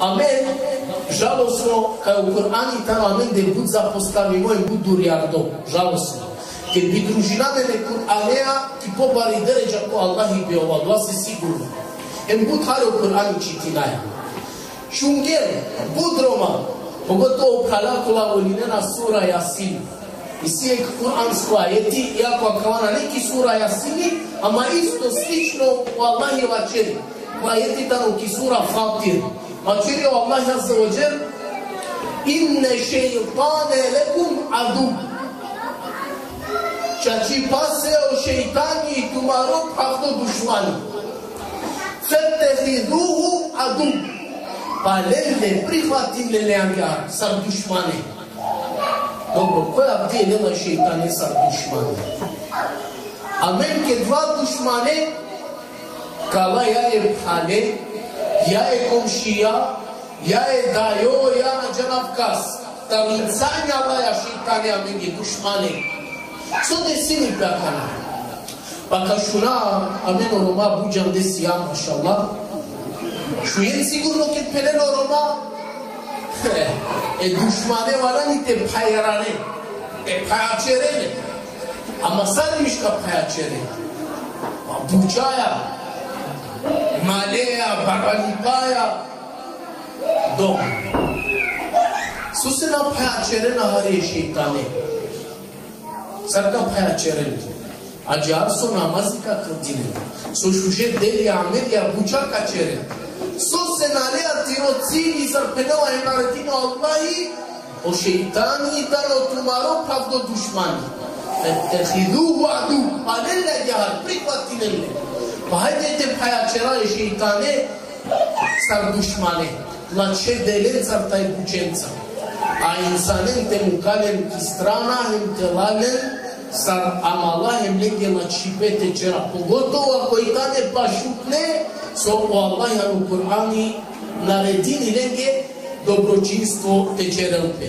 Amen, žalosno, kao u Kur'ani tamo amen de bud zapostavi moj budu riardo, žalosno. Kad bi družiname ne Kur'anea ti pobari deređa ko Allah i bi ova glasi sigurno. Em bud hale u Kur'ani čitinaja. Šungel, bud Roma, pogotovo kalakula olinena sura Yasin. I sije Kur'ansko ajeti, iako akavana neki sura Yasini, ama isto slično u Allahjeva čeri. Ajeti tano ki sura Fatir. Bakın ya Allah Azze ve Celle inne şeytane lekum adu Čači pas se o šeitani i tumaro pravno dušmani. Fete ti duhu adu. Pa ne prihvatile neanga sar dušmane. Dobro, koja gdje nema šeitane sar dušmane? A men ke dva dušmane, kala ja je bhane, я е комшия, я е дайо, я на Джанавказ. Та ницаня лая шитаня минги душмани. Со де сини пякана? Baka şuna amen oruma bu candesi ya maşallah. Şu yeni sigur roket pelen oruma e düşmane varan ite payarane. E payaçere Ama sarmış ka payaçere. Bucaya. Ma buđaja. Malea, Baralipaya, Dom. Susena piacere na hare şeytane. Sarka piacere. Acar so namazika kırdine. So şuşe deli amel ya buça kaçere. So senale atiro cili zarpeneva emaretino Allahi o şeytani dano tumaro pravdo dušmani. Ettehiduhu adu. Alelle jahar. Prihvatinelle. Haideți paiacera şeytane sar dușmane. La ce delența ar tai bucența. A insanen te mucalen kistrana hem telalen sar amala hem lege la cipete cera. Pogotovo a coitane pașuple so o Allah anu Kur'ani naredini lege dobročinstvo te cerelpe.